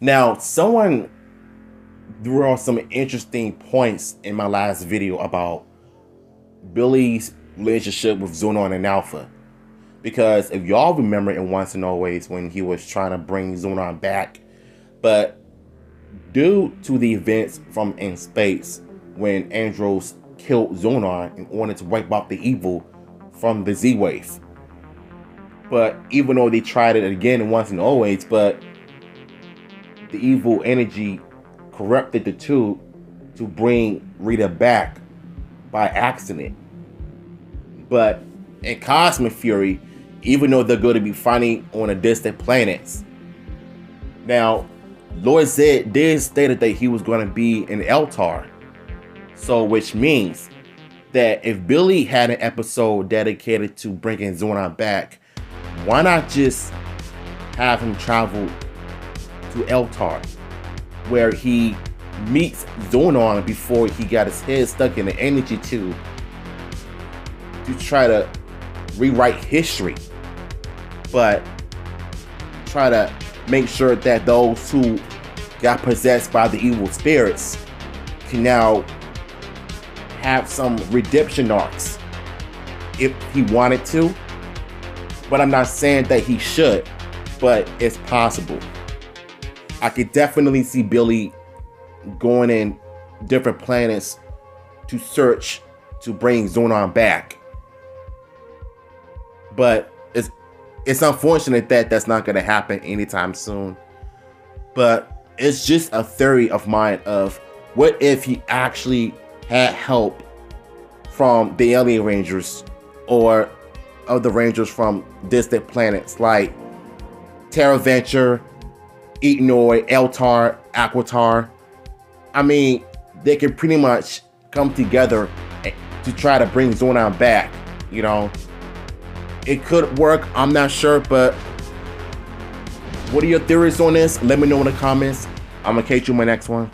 Now, someone threw out some interesting points in my last video about Billy's relationship with Zordon and Alpha. Because if y'all remember in Once and Always when he was trying to bring Zordon back, but due to the events from in space when Andros killed Zordon in order to wipe out the evil from the Z-Wave. But even though they tried it again in once and always, but the evil energy corrupted the two to bring Rita back by accident. But in Cosmic Fury, even though they're going to be fighting on a distant planets, now Lord Zedd did stated that he was going to be in Eltar. So, which means that if Billy had an episode dedicated to bringing Zordon back, why not just have him travel to Eltar, where he meets Zordon before he got his head stuck in the energy tube to try to rewrite history, but try to make sure that those who got possessed by the evil spirits can now have some redemption arcs if he wanted to. But I'm not saying that he should, but it's possible. I could definitely see Billy going in different planets to search to bring Zordon back. But it's it's unfortunate that that's not going to happen anytime soon. But it's just a theory of mine of what if he actually had help from the alien rangers or of the rangers from distant planets like Terra Venture, Etenoi, Eltar, Aquitar. I mean, they can pretty much come together to try to bring Zordon back, you know. It could work, I'm not sure, but what are your theories on this? Let me know in the comments. I'm gonna catch you in my next one.